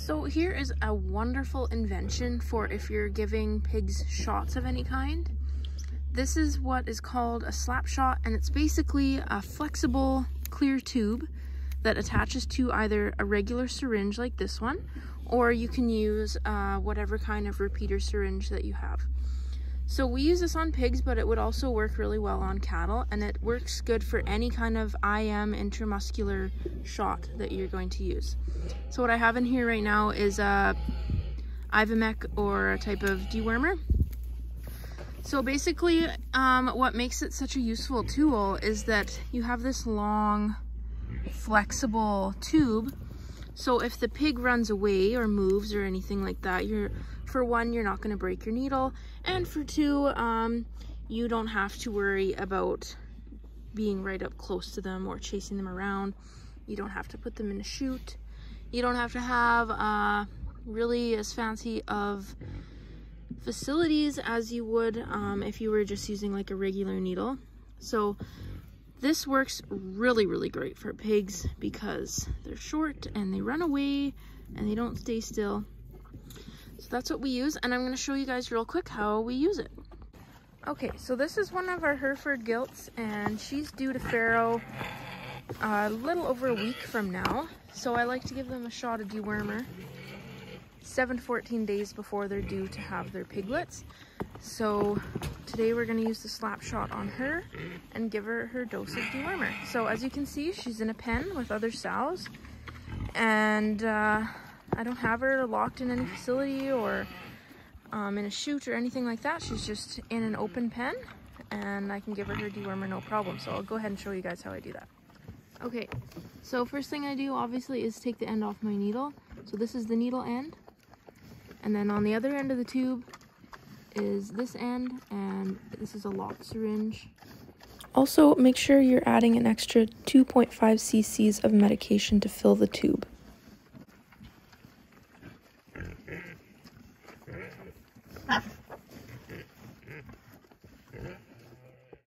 So here is a wonderful invention for if you're giving pigs shots of any kind. This is what is called a slap shot and it's basically a flexible clear tube that attaches to either a regular syringe like this one or you can use uh, whatever kind of repeater syringe that you have. So we use this on pigs, but it would also work really well on cattle, and it works good for any kind of IM intramuscular shot that you're going to use. So what I have in here right now is a Ivomec or a type of dewormer. So basically, um, what makes it such a useful tool is that you have this long, flexible tube. So if the pig runs away or moves or anything like that, you're for one, you're not going to break your needle. And for two, um, you don't have to worry about being right up close to them or chasing them around. You don't have to put them in a chute. You don't have to have uh, really as fancy of facilities as you would um, if you were just using like a regular needle. So this works really, really great for pigs because they're short and they run away and they don't stay still. So that's what we use and I'm going to show you guys real quick how we use it. Okay, so this is one of our Hereford gilts and she's due to farrow a little over a week from now. So I like to give them a shot of dewormer 7 to 14 days before they're due to have their piglets. So today we're going to use the slap shot on her and give her her dose of dewormer. So as you can see, she's in a pen with other sows and uh, I don't have her locked in any facility or um, in a chute or anything like that. She's just in an open pen and I can give her her dewormer no problem. So I'll go ahead and show you guys how I do that. Okay, so first thing I do obviously is take the end off my needle. So this is the needle end. And then on the other end of the tube is this end and this is a locked syringe. Also, make sure you're adding an extra 2.5 cc's of medication to fill the tube. Huh.